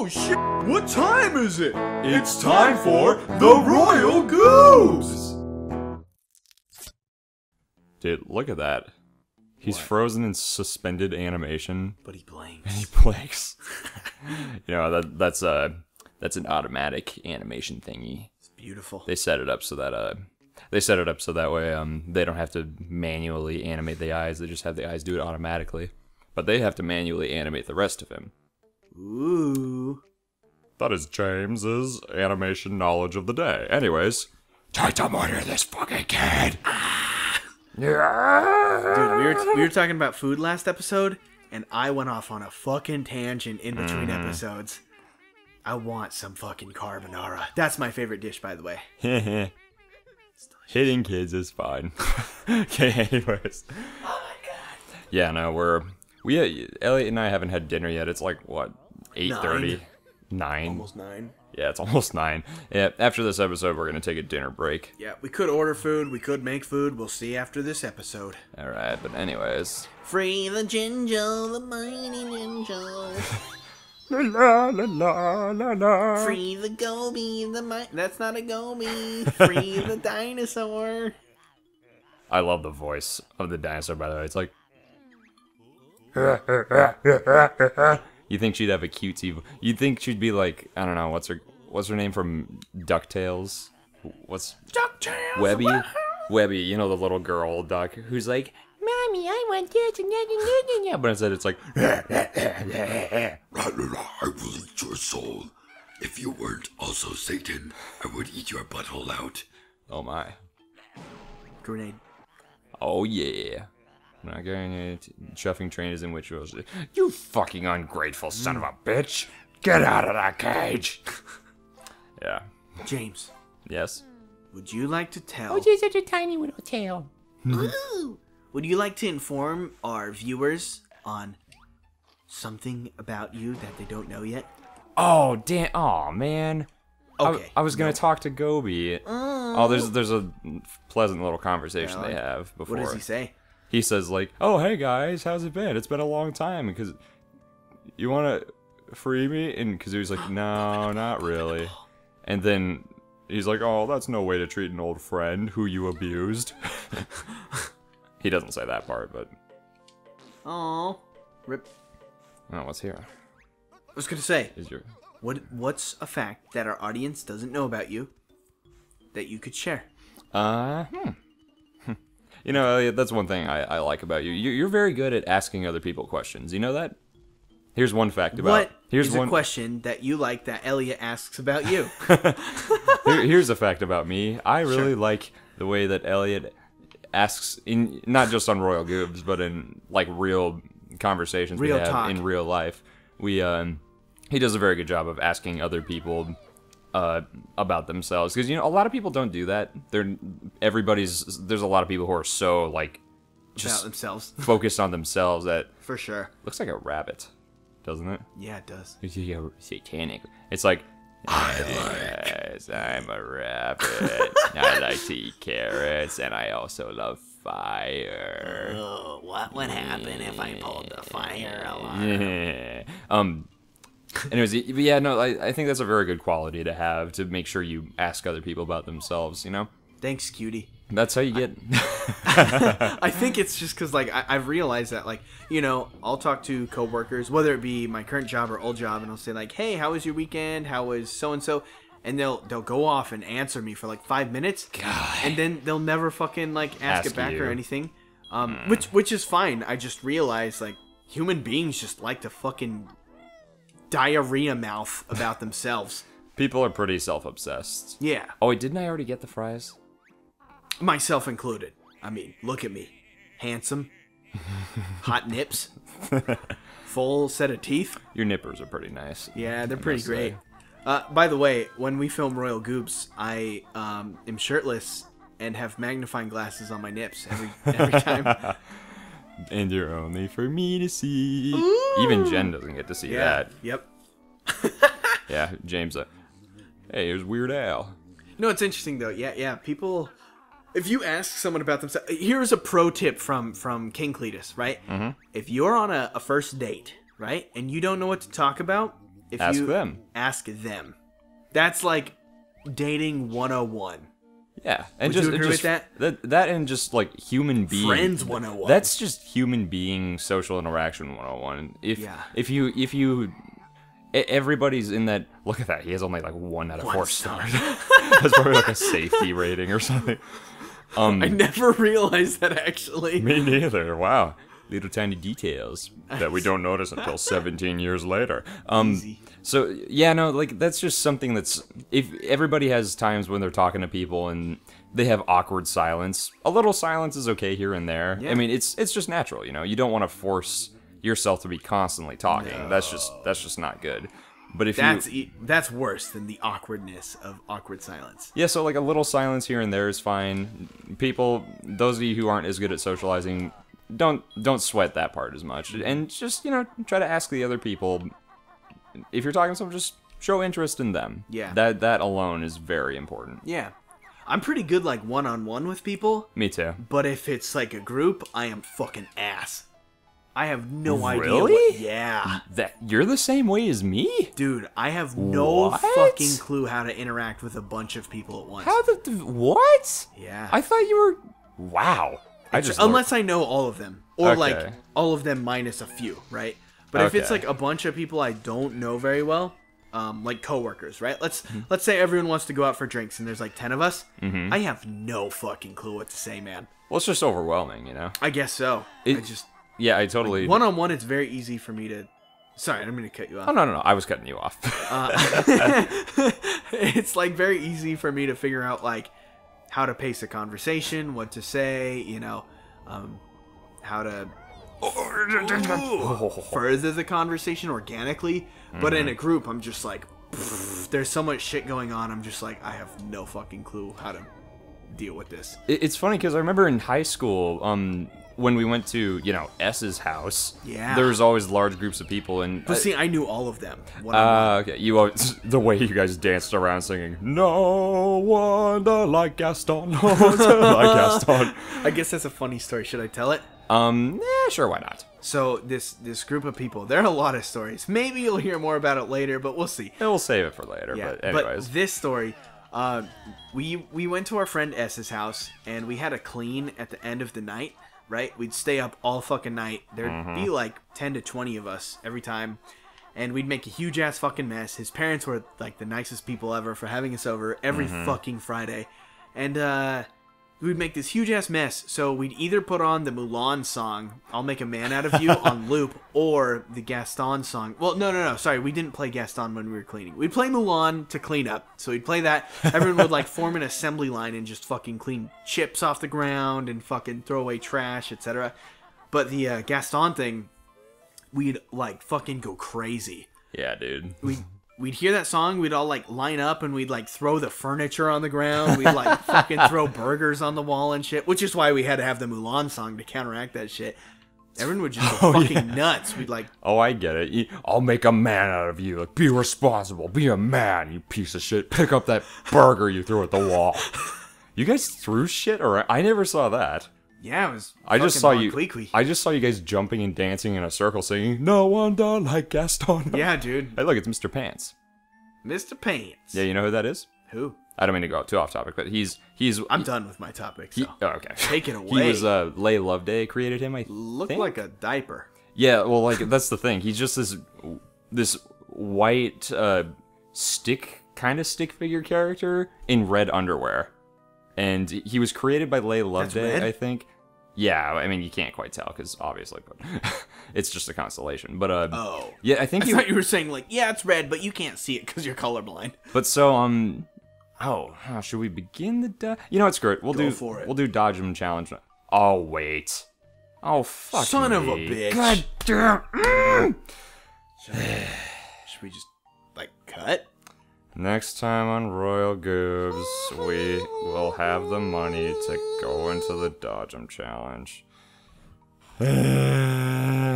Oh shit! What time is it? It's time for the Royal Goobs! Dude, look at that. He's frozen in suspended animation. But he blinks. He blinks. you know that that's uh that's an automatic animation thingy. It's beautiful. They set it up so that uh they set it up so that way um they don't have to manually animate the eyes. They just have the eyes do it automatically. But they have to manually animate the rest of him. Ooh. That is James's animation knowledge of the day. Anyways, try to murder this fucking kid. Dude, we were, we were talking about food last episode, and I went off on a fucking tangent in between Mm-hmm. episodes. I want some fucking carbonara. That's my favorite dish, by the way. Hitting kids is fine. okay, anyways. Oh my god. Yeah, no, we're we uh, Elliot and I haven't had dinner yet. It's like what eight thirty, nine. Almost nine. Yeah, it's almost nine. Yeah, after this episode, we're gonna take a dinner break. Yeah, we could order food. We could make food. We'll see after this episode. All right, but anyways. Free the ginger, the mighty ginger. La la la la la. Free the Gobi, the mi- That's not a Gobi. Free the dinosaur. I love the voice of the dinosaur. By the way, it's like. You think she'd have a cutesy? You'd think she'd be like I don't know what's her what's her name from Ducktales? What's DuckTales. Webby? Webby, you know the little girl duck who's like, "Mommy, I want this," and that, and that, and that," but instead it's like, I will eat your soul. If you weren't also Satan, I would eat your butthole out. "Oh my, Grenade. oh yeah." I'm not going to chuffing trainers in which was you fucking ungrateful son of a bitch. Get out of that cage. yeah. James, Yes. would you like to tell? Oh, she's such a tiny little tail. Would you like to inform our viewers on something about you that they don't know yet? Oh damn! Oh man. I- Okay, I, was gonna talk to Gobi. Oh, there's there's a pleasant little conversation they have before. What does he say? He says like, "Oh hey guys, how's it been? It's been a long time because you want to free me?" And because he was like, "No, not really." And then he's like, "Oh, that's no way to treat an old friend who you abused." he doesn't say that part, but Oh, rip. oh, what's here? I was gonna say, Is your what what's a fact that our audience doesn't know about you that you could share? Uh, hmm. You know, that's one thing I, I like about you. you. You're very good at asking other people questions. You know that? Here's one fact about. What here's is one. a question that you like that Elliot asks about you? Here, here's a fact about me. I really like the way that Elliot asks in not just on Royal Goobs, but in like real conversations Real we have talk. in real life. We um, he does a very good job of asking other people uh about themselves because you know a lot of people don't do that. They're everybody's. There's a lot of people who are so like about just themselves, focused on themselves that for sure. looks like a rabbit, doesn't it? Yeah, it does. It's like satanic. It's like yes, I'm a rabbit. I like to eat carrots, and I also love fire. Oh, what would happen if I pulled the fire alarm? um. Anyways, but yeah, no, I, I think that's a very good quality to have to make sure you ask other people about themselves. You know, Thanks, cutie. that's how you get. I think it's just because like I, I've realized that like you know I'll talk to coworkers, whether it be my current job or old job, and I'll say like, "Hey, how was your weekend? How was so and so?" And they'll they'll go off and answer me for like five minutes, and then they'll never fucking like ask, it back you. or anything, um, which which is fine. I just realized like human beings just like to fucking diarrhea mouth about themselves. People are pretty self-obsessed. Yeah, Oh wait, didn't I already get the fries? myself included. I mean, look at me, handsome, hot nips, full set of teeth. Your nippers are pretty nice. Yeah, they're pretty great. Uh, by the way, when we film Royal Goobs, I um, am shirtless and have magnifying glasses on my nips every every time. And you're only for me to see. Even Jen doesn't get to see yeah. that. Yep. Yeah, James. Uh, hey, here's Weird Al. No, it's interesting though. Yeah, yeah. People, if you ask someone about themselves, here's a pro tip from from King Cletus, right? Mm-hmm. If you're on a, a first date, right, and you don't know what to talk about, If Ask you them. Ask them. That's like dating 101. Yeah, and Would you just agree just, with that? That that and just like human being Friends 101. That's just human being social interaction 101. If Yeah. if you if you everybody's in that look at that he has only like one out of four star. stars. That's probably like a safety rating or something. Um, I never realized that actually. me neither. Wow, little tiny details that we don't notice until 17 years later. Um, Easy. so yeah, no, like that's just something that's if everybody has times when they're talking to people and they have awkward silence. A little silence is okay here and there. Yeah. I mean, it's it's just natural, you know. You don't want to force yourself to be constantly talking. That's just that's just not good. But if That's you e- that's worse than the awkwardness of awkward silence. yeah, so like a little silence here and there is fine. People, those of you who aren't as good at socializing, don't don't sweat that part as much, and just you know try to ask the other people. If you're talking to someone, just show interest in them. Yeah. that that alone is very important. Yeah. I'm pretty good like one on one with people, Me too. but if it's like a group, I am fucking ass. I have no idea. Really? Yeah. That you're the same way as me. Dude, I have no What? fucking clue how to interact with a bunch of people at once. How the what? Yeah. I thought you were. Wow. I just Unless I know all of them. Or like all of them minus a few, right? But if it's like a bunch of people I don't know very well, um, like coworkers, right? Let's Mm-hmm. let's say everyone wants to go out for drinks and there's like ten of us. I have no fucking clue what to say, man. well, it's just overwhelming, you know. I guess so. It- I just Yeah, I totally. one on one it's very easy for me to sorry, I'm gonna cut you oh off. no no no! I was cutting you off. it's like very easy for me to figure out like how to pace a conversation, what to say, you know, um, how to further the conversation organically. But in a group, I'm just like, there's so much shit going on. I'm just like, I have no fucking clue how to deal with this. It's funny because I remember in high school, um, when we went to you know S's house, Yeah. there was always large groups of people, and But see, I knew all of them. uh, okay, you always, the way you guys danced around singing "No wonder like Gaston, no like Gaston." I guess that's a funny story. Should I tell it? Um, yeah, sure, why not? So this this group of people, there are a lot of stories. Maybe you'll hear more about it later, but we'll see. Yeah, We'll save it for later. Yeah, but anyways, this story, uh, we we went to our friend S's house and we had a clean at the end of the night. Right, we'd stay up all fucking night. There'd Mm-hmm. be like ten to twenty of us every time, and we'd make a huge ass fucking mess. His parents were like the nicest people ever for having us over every Mm-hmm. fucking Friday, and uh, we'd make this huge ass mess. So we'd either put on the Mulan song, "I'll Make a Man Out of You" on loop, or the Gaston song. Well, no, no, no. Sorry, we didn't play Gaston when we were cleaning. We'd play Mulan to clean up. So we'd play that. Everyone would like form an assembly line and just fucking clean chips off the ground and fucking throw away trash, etc. But the uh, Gaston thing, we'd like fucking go crazy yeah, dude. we'd we'd hear that song, we'd all like line up and we'd like throw the furniture on the ground, we'd like fucking throw burgers on the wall and shit, which is why we had to have the Mulan song to counteract that shit. Everyone would just go oh, fucking nuts. We'd like Oh, I get it. I'll make a man out of you. Like, be responsible. Be a man, you piece of shit. Pick up that burger you threw at the wall. You guys threw shit or I never saw that. Yeah, it was I just saw you. I just saw you guys jumping and dancing in a circle, singing "No wonder like Gaston." Yeah, dude. Hey, look, it's Mr. Pants. Mr. Pants. Yeah, you know who that is? Who? I don't mean to go too off topic, but he's he's. I'm done with my topic. So. he- oh, okay. Take it away. He was uh, Leigh Loveday created him. I Look think? like a diaper. Yeah, well, like that's the thing. He's just this this white uh, stick kind of stick figure character in red underwear, and he was created by Leigh Loveday? I think. Yeah, I mean you can't quite tell because obviously, but it's just a constellation. But uh, Oh. yeah, I think I he. thought you were saying like, yeah, it's red, but you can't see it because you're colorblind. But so um, oh, should we begin the? You know what? Screw it. We'll Go do. for it. We'll do dodge 'em challenge. Oh wait. Oh fuck. Son of a me. bitch. God damn. Mm. Should we just like cut? Next time on Royal Goobs, we will have the money to go into the Dodge 'em challenge.